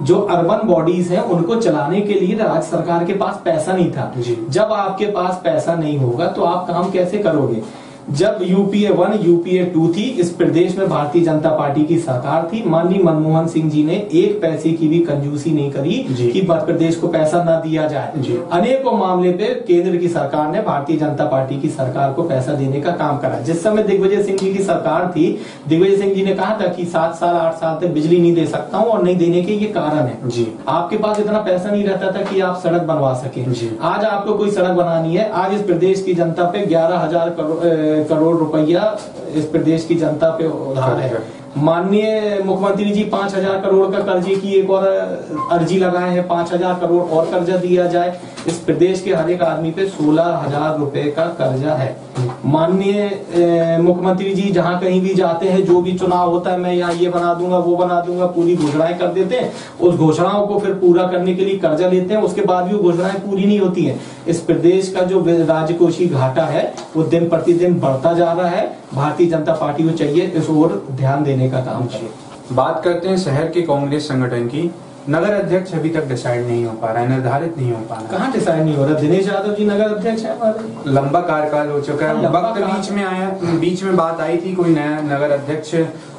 जो अर्बन बॉडीज हैं उनको चलाने के लिए राज्य सरकार के पास पैसा नहीं था। जी। जब आपके पास पैसा नहीं होगा तो आप काम कैसे करोगे? जब यूपीए वन यूपीए टू थी इस प्रदेश में भारतीय जनता पार्टी की सरकार थी। माननीय मनमोहन सिंह जी ने एक पैसे की भी कंजूसी नहीं करी। कि मध्य प्रदेश को पैसा न दिया जाए। अनेकों मामले पे केंद्र की सरकार ने भारतीय जनता पार्टी की सरकार को पैसा देने का काम करा। जिस समय दिग्विजय सिंह जी की सरकार थी दिग्विजय सिंह जी ने कहा था कि सात साल आठ साल तक बिजली नहीं दे सकता हूँ और नहीं देने के ये कारण है। जी। आपके पास इतना पैसा नहीं रहता था कि आप सड़क बनवा सके। आज आपको कोई सड़क बनानी है। आज इस प्रदेश की जनता पे ग्यारह हज़ार करोड़ करोड़ रुपया इस प्रदेश की जनता पे उधार है। माननीय मुख्यमंत्री जी पाँच हज़ार करोड़ का कर्जे की एक और अर्जी लगाए हैं। पाँच हज़ार करोड़ और कर्जा दिया जाए। इस प्रदेश के हर एक आदमी पे सोलह हज़ार रुपए का कर्जा है। माननीय मुख्यमंत्री जी जहाँ कहीं भी जाते हैं, जो भी चुनाव होता है, मैं यहाँ ये बना दूँगा, वो बना दूँगा, पूरी घोषणाएँ कर देते हैं। उस घोषणाओं को फिर पूरा करने के लिए कर्जा लेते हैं, उसके बाद भी वो घोषणाएँ पूरी नहीं होती हैं। इस प्रदेश का जो राजकोषीय घाटा है, वो दिन प्रतिदिन बढ़ता जा रहा है। भारतीय जनता पार्टी को चाहिए इस ओर ध्यान देने का काम करे। बात करते हैं शहर के कांग्रेस संगठन की। नगर अध्यक्ष अभी तक डिसाइड नहीं हो पा रहा है निर्धारित नहीं हो पा रहा है। कहाँ डिसाइड नहीं हो रहा? दिनेश यादव जी नगर अध्यक्ष है हमारे लंबा कार्यकाल हो चुका है। वक्त बीच में आया बीच में बात आई थी कोई नया नगर अध्यक्ष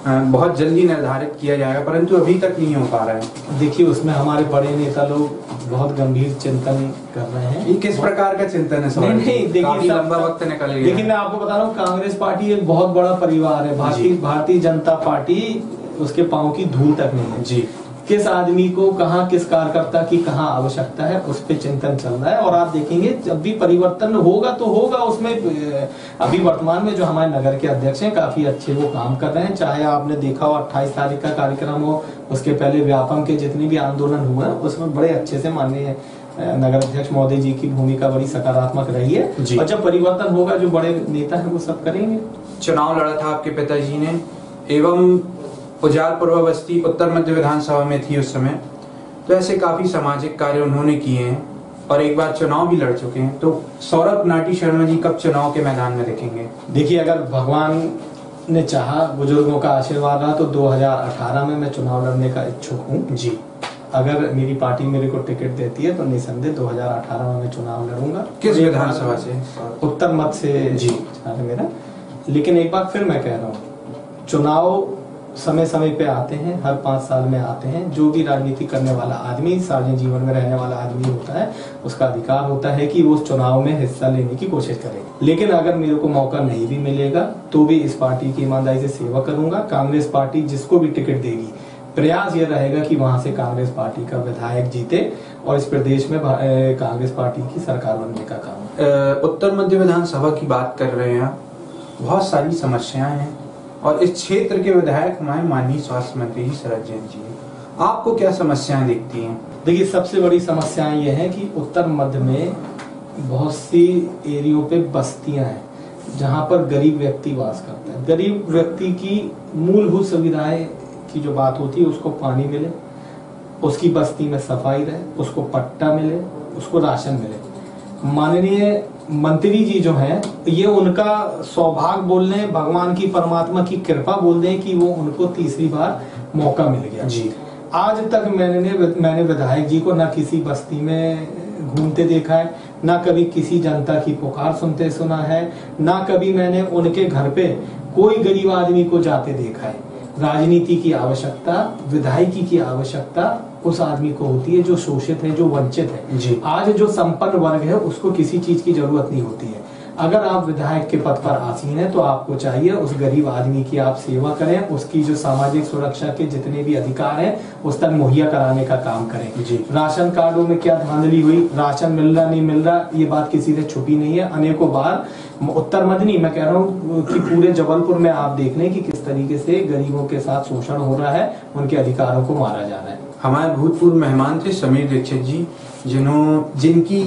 बहुत जल्दी निर्धारित किया जाएगा परंतु अभी तक नहीं हो पा रहा है। देखिए उसमें हमारे बड़े नेता लोग बहुत गंभीर चिंतन कर रहे हैं। ये किस प्रकार का चिंतन है? नहीं नहीं देखिए लंबा वक्त निकल गया। देखिए मैं आपको बता रहा हूँ कांग्रेस पार्टी एक बहुत बड़ा परिवार है। भारतीय भारतीय जनता पार्टी उसके पाँव की धूल तक नहीं है। जी। किस आदमी को कहा किस कार्यकर्ता की कहाँ आवश्यकता है उस पर चिंतन चल रहा है। और आप देखेंगे जब भी परिवर्तन होगा तो होगा उसमें अभी वर्तमान में जो हमारे नगर के अध्यक्ष हैं काफ़ी अच्छे वो काम कर रहे हैं। चाहे आपने देखा हो अट्ठाईस तारीख का कार्यक्रम हो उसके पहले व्यापम के जितने भी आंदोलन हुए हैं उसमें बड़े अच्छे से माननीय नगर अध्यक्ष महोदय जी की भूमिका बड़ी सकारात्मक रही है। और जब परिवर्तन होगा जो बड़े नेता है वो सब करेंगे। चुनाव लड़ा था आपके पिताजी ने। एवं उजाल पूर्व बस्ती उत्तर मध्य विधानसभा में थी उस समय। तो ऐसे काफ़ी सामाजिक कार्य उन्होंने किए हैं और एक बार चुनाव भी लड़ चुके हैं। तो सौरभ नाटी शर्मा जी कब चुनाव के मैदान में दिखेंगे? देखिए अगर भगवान ने चाहा बुज़ुर्गों का आशीर्वाद रहा तो 2018 में मैं चुनाव लड़ने का इच्छुक हूँ। जी। अगर मेरी पार्टी मेरे को टिकट देती है तो निसंदेह 2018 में मैं चुनाव लड़ूँगा। किस विधानसभा से? उत्तर मत से जी। मेरा। लेकिन एक बार फिर मैं कह रहा हूँ चुनाव समय समय पे आते हैं, हर पाँच साल में आते हैं। जो भी राजनीति करने वाला आदमी, सार्वजनिक जीवन में रहने वाला आदमी होता है, उसका अधिकार होता है कि वो चुनाव में हिस्सा लेने की कोशिश करे। लेकिन अगर मेरे को मौका नहीं भी मिलेगा तो भी इस पार्टी की ईमानदारी से सेवा करूँगा। कांग्रेस पार्टी जिसको भी टिकट देगी, प्रयास ये रहेगा कि वहाँ से कांग्रेस पार्टी का विधायक जीते और इस प्रदेश में कांग्रेस पार्टी की सरकार बनने का काम उत्तर मध्य विधानसभा की बात कर रहे हैं बहुत सारी समस्याएँ हैं। और इस क्षेत्र के विधायक हमारे माननीय स्वास्थ्य मंत्री शरद जैन जी आपको क्या समस्याएँ दिखती हैं? देखिए, सबसे बड़ी समस्याएँ ये है कि उत्तर मध्य में बहुत सी एरियो पे बस्तियाँ हैं, जहाँ पर गरीब व्यक्ति वास करता है। गरीब व्यक्ति की मूलभूत सुविधाएँ की जो बात होती है, उसको पानी मिले, उसकी बस्ती में सफ़ाई रहे, उसको पट्टा मिले, उसको राशन मिले। माननीय मंत्री जी जो हैं ये उनका सौभाग्य बोल रहे भगवान की परमात्मा की कृपा बोल रहे कि वो उनको तीसरी बार मौका मिल गया। जी। आज तक मैंने मैंने विधायक जी को ना किसी बस्ती में घूमते देखा है ना कभी किसी जनता की पुकार सुनते सुना है ना कभी मैंने उनके घर पे कोई गरीब आदमी को जाते देखा है। राजनीति की आवश्यकता विधायकी की आवश्यकता उस आदमी को होती है जो शोषित है जो वंचित है जी। आज जो संपन्न वर्ग है उसको किसी चीज़ की ज़रूरत नहीं होती है अगर आप विधायक के पद पर आसीन है तो आपको चाहिए उस गरीब आदमी की आप सेवा करें उसकी जो सामाजिक सुरक्षा के जितने भी अधिकार हैं उस तक मुहैया कराने का काम करें। जी। राशन कार्डों में क्या धांधली हुई? राशन मिल रहा नहीं मिल रहा ये बात किसी से छुपी नहीं है। अनेकों बार उत्तर मदनी मैं कह रहा हूँ कि पूरे जबलपुर में आप देख लें कि किस तरीके से गरीबों के साथ शोषण हो रहा है उनके अधिकारों को मारा जा रहा है। हमारे भूतपूर्व मेहमान थे समीर दीक्षित जी जिन्हों जिनकी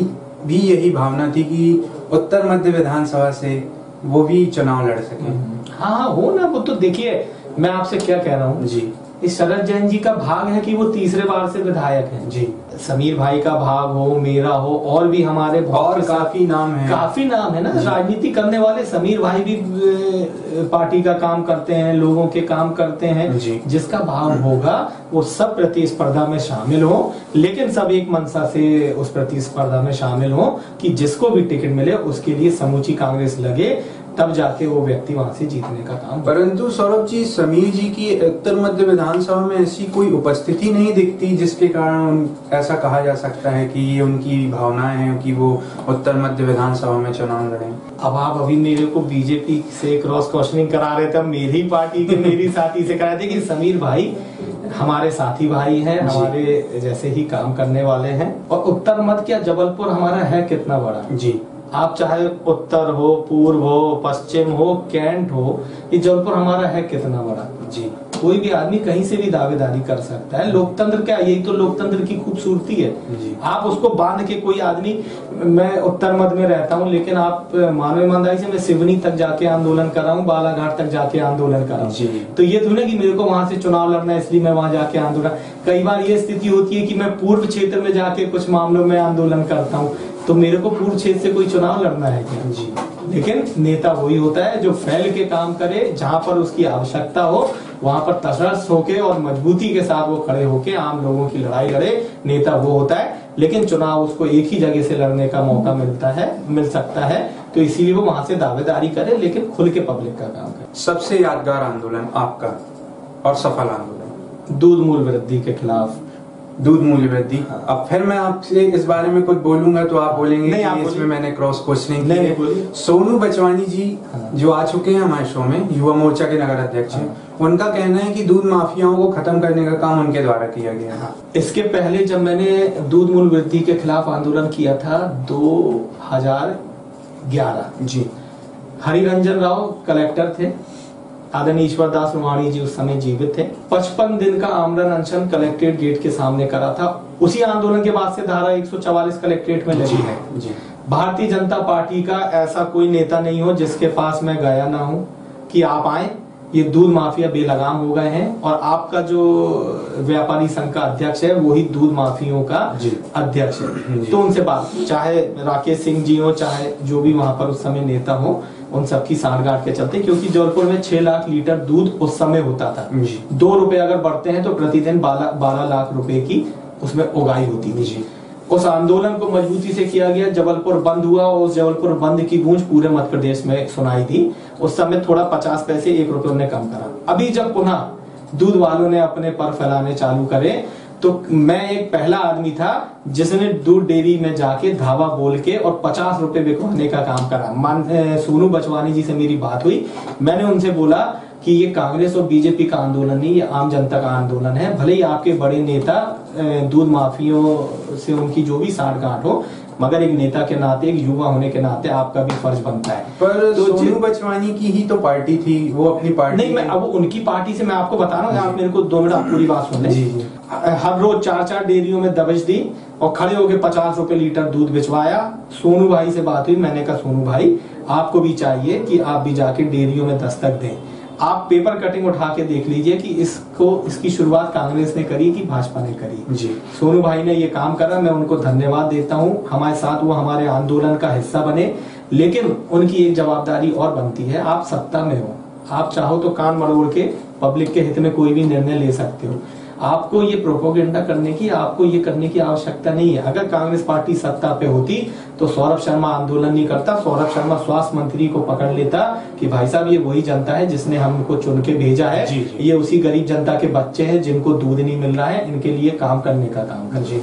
भी यही भावना थी कि उत्तर मध्य विधानसभा से वो भी चुनाव लड़ सके। हाँ हाँ हो ना वो तो देखिए मैं आपसे क्या कह रहा हूँ? जी। इस शरद जैन जी का भाग है कि वो तीसरे बार से विधायक हैं। जी। समीर भाई का भाग हो मेरा हो और भी हमारे और काफ़ी नाम है। काफ़ी नाम है ना। राजनीति करने वाले समीर भाई भी पार्टी का काम करते हैं लोगों के काम करते हैं। जिसका भाव होगा वो सब प्रतिस्पर्धा में शामिल हो। लेकिन सब एक मनसा से उस प्रतिस्पर्धा में शामिल हो कि जिसको भी टिकट मिले उसके लिए समूची कांग्रेस लगे। तब जाके वो व्यक्ति वहाँ से जीतने का काम परंतु सौरभ जी समीर जी की उत्तर मध्य विधानसभा में ऐसी कोई उपस्थिति नहीं दिखती जिसके कारण ऐसा कहा जा सकता है कि ये उनकी भावनाएँ हैं कि वो उत्तर मध्य विधानसभा में चुनाव लड़े। अब आप अभी मेरे को बीजेपी से क्रॉस क्वेश्चनिंग करा रहे थे मेरी पार्टी के मेरी साथी से करा रहे थे कि समीर भाई हमारे साथी भाई हैं हमारे जैसे ही काम करने वाले हैं। और उत्तर मध्य क्या जबलपुर हमारा है कितना बड़ा? जी। आप चाहे उत्तर हो पूर्व हो पश्चिम हो कैंट हो ये जबलपुर हमारा है कितना बड़ा? जी। कोई भी आदमी कहीं से भी दावेदारी कर सकता है। लोकतंत्र क्या यही तो लोकतंत्र की खूबसूरती है। जी। आप उसको बाँध के कोई आदमी मैं उत्तर मध्य में रहता हूँ लेकिन आप मानव ईमानदारी से मैं सिवनी तक जाके आंदोलन कर रहा हूँ बालाघाट तक जाके आंदोलन कर रहा जी। हूँ तो ये तो ना कि मेरे को वहाँ से चुनाव लड़ना है इसलिए मैं वहाँ जाके आंदोलन कई बार ये स्थिति होती है कि मैं पूर्व क्षेत्र में जाके कुछ मामलों में आंदोलन करता हूँ। तो मेरे को पूर्व क्षेत्र से कोई चुनाव लड़ना है क्या? जी। लेकिन नेता वही होता है जो फैल के काम करे जहाँ पर उसकी आवश्यकता हो वहाँ पर तसरस होके और मजबूती के साथ वो खड़े होके आम लोगों की लड़ाई लड़े नेता वो होता है। लेकिन चुनाव उसको एक ही जगह से लड़ने का मौका मिलता है मिल सकता है तो इसीलिए वो वहाँ से दावेदारी करे लेकिन खुल के पब्लिक का काम करे। सबसे यादगार आंदोलन आपका और सफल आंदोलन? दूध मूल वृद्धि के खिलाफ दूध मूल्य वृद्धि। हाँ। अब फिर मैं आपसे इस बारे में कुछ बोलूँगा तो आप बोलेंगे नहीं, आप इसमें मैंने क्रॉस क्वेश्चनिंग की नहीं, है सोनू बचवानी जी हाँ। जो आ चुके हैं हमारे शो में युवा मोर्चा के नगर अध्यक्ष हैं हाँ। उनका कहना है कि दूध माफियाओं को खत्म करने का काम उनके द्वारा किया गया है। इसके पहले जब मैंने दूध मूल्य वृद्धि के खिलाफ आंदोलन किया था 2011 जी। हरिरंजन राव कलेक्टर थे। आदरणीय ईश्वर दास रुहानी जी उस समय जीवित थे। पचपन दिन का आमरण अनशन कलेक्ट्रेट गेट के सामने करा था। उसी आंदोलन के बाद से धारा 144 कलेक्ट्रेट में लगी है। भारतीय जनता पार्टी का ऐसा कोई नेता नहीं हो जिसके पास मैं गया ना हूँ कि आप आए। ये दूध माफिया बेलगाम हो गए हैं और आपका जो व्यापारी संघ का अध्यक्ष है वही दूध माफियों का अध्यक्ष है। तो उनसे बात चाहे राकेश सिंह जी हो चाहे जो भी वहाँ पर उस समय नेता हो उन सबकी सांठगांठ के चलते क्योंकि जौनपुर में छह लाख लीटर दूध उस समय होता था। दो रुपए अगर बढ़ते हैं तो प्रतिदिन बारह लाख रुपए की उसमें उगाई होती थी। उस आंदोलन को मजबूती से किया गया। जबलपुर बंद हुआ और उस जबलपुर बंद की गूंज पूरे मध्य प्रदेश में सुनाई थी। उस समय थोड़ा पचास पैसे एक रुपए उन्होंने कम करा। अभी जब पुनः दूध वालों ने अपने पर फैलाने चालू करे तो मैं एक पहला आदमी था जिसने दूध डेयरी में जाके धावा बोल के और पचास रुपए बिकवाने का काम करा। मान सोनू बचवानी जी से मेरी बात हुई। मैंने उनसे बोला कि ये कांग्रेस और बीजेपी का आंदोलन नहीं ये आम जनता का आंदोलन है। भले ही आपके बड़े नेता दूध माफियों से उनकी जो भी साठ गांठ हो मगर एक नेता के नाते एक युवा होने के नाते आपका भी फ़र्ज़ बनता है। पर तो सोनू बचवानी की ही तो पार्टी थी वो अपनी पार्टी नहीं मैं अब उनकी पार्टी से मैं आपको बता रहा हूँ आप मेरे को दो मिनट पूरी बात सुन लें। हर रोज चार चार डेयरियों में दबज दी और खड़े होके पचास रुपए लीटर दूध बिचवाया सोनू भाई से बात हुई मैंने कहा सोनू भाई आपको भी चाहिए कि आप भी जाके डेयरियों में दस्तक दें। आप पेपर कटिंग उठा के देख लीजिए कि इसको इसकी शुरुआत कांग्रेस ने करी कि भाजपा ने करी। जी। सोनू भाई ने ये काम करा मैं उनको धन्यवाद देता हूँ। हमारे साथ वो हमारे आंदोलन का हिस्सा बने लेकिन उनकी एक जवाबदारी और बनती है आप सत्ता में हो। आप चाहो तो कान मरोड़ के पब्लिक के हित में कोई भी निर्णय ले सकते हो। आपको ये प्रोपोगेंडा करने की आपको ये करने की आवश्यकता नहीं है। अगर कांग्रेस पार्टी सत्ता पे होती तो सौरभ शर्मा आंदोलन नहीं करता। सौरभ शर्मा स्वास्थ्य मंत्री को पकड़ लेता कि भाई साहब ये वही जनता है जिसने हमको चुन के भेजा है। जी, जी। ये उसी गरीब जनता के बच्चे हैं जिनको दूध नहीं मिल रहा है। इनके लिए काम करने का काम कर जी।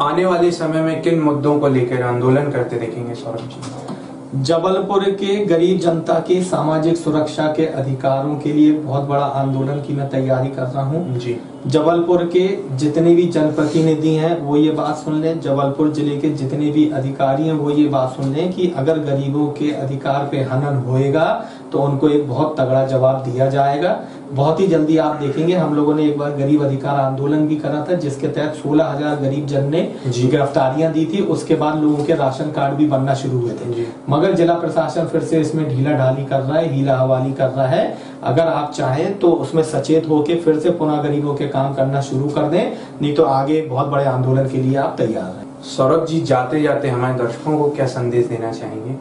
आने वाले समय में किन मुद्दों को लेकर आंदोलन करते देखेंगे सौरभ जी? जबलपुर के गरीब जनता के सामाजिक सुरक्षा के अधिकारों के लिए बहुत बड़ा आंदोलन की मैं तैयारी कर रहा हूँ। जी। जबलपुर के जितने भी जनप्रतिनिधि हैं वो ये बात सुन लें। जबलपुर ज़िले के जितने भी अधिकारी हैं वो ये बात सुन लें कि अगर गरीबों के अधिकार पे हनन होएगा तो उनको एक बहुत तगड़ा जवाब दिया जाएगा। बहुत ही जल्दी आप देखेंगे हम लोगों ने एक बार गरीब अधिकार आंदोलन भी करा था जिसके तहत सोलह हज़ार गरीब जन ने। गिरफ्तारियाँ दी थी उसके बाद लोगों के राशन कार्ड भी बनना शुरू हुए थे। मगर जिला प्रशासन फिर से इसमें ढीला ढाली कर रहा है हीला हवाली कर रहा है। अगर आप चाहें तो उसमें सचेत होके फिर से पुनः गरीबों के काम करना शुरू कर दें नहीं तो आगे बहुत बड़े आंदोलन के लिए आप तैयार हैं। सौरभ जी जाते जाते हमारे दर्शकों को क्या संदेश देना चाहेंगे?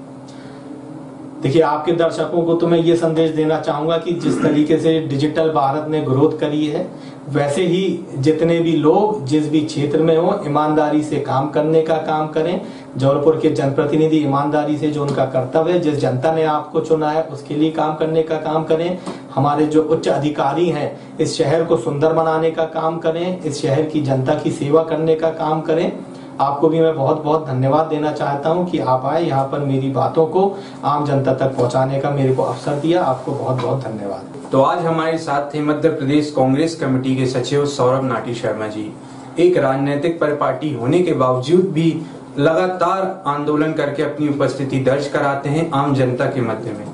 देखिए, आपके दर्शकों को तो मैं ये संदेश देना चाहूँगा कि जिस तरीके से डिजिटल भारत ने ग्रोथ करी है, वैसे ही जितने भी लोग जिस भी क्षेत्र में हो, ईमानदारी से काम करने का काम करें। जबलपुर के जनप्रतिनिधि ईमानदारी से जो उनका कर्तव्य है, जिस जनता ने आपको चुना है, उसके लिए काम करने का काम करें। हमारे जो उच्च अधिकारी हैं, इस शहर को सुंदर बनाने का काम करें, इस शहर की जनता की सेवा करने का काम करें। आपको भी मैं बहुत बहुत धन्यवाद देना चाहता हूँ कि आप आए यहाँ पर मेरी बातों को आम जनता तक पहुँचाने का मेरे को अवसर दिया। आपको बहुत बहुत धन्यवाद। तो आज हमारे साथ थे मध्य प्रदेश कांग्रेस कमेटी के सचिव सौरभ नाटी शर्मा जी। एक राजनीतिक परिपाटी होने के बावजूद भी लगातार आंदोलन करके अपनी उपस्थिति दर्ज कराते हैं आम जनता के मध्य में।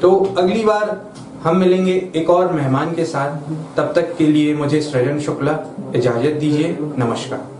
तो अगली बार हम मिलेंगे एक और मेहमान के साथ। तब तक के लिए मुझे सृजन शुक्ला, इजाज़त दीजिए। नमस्कार।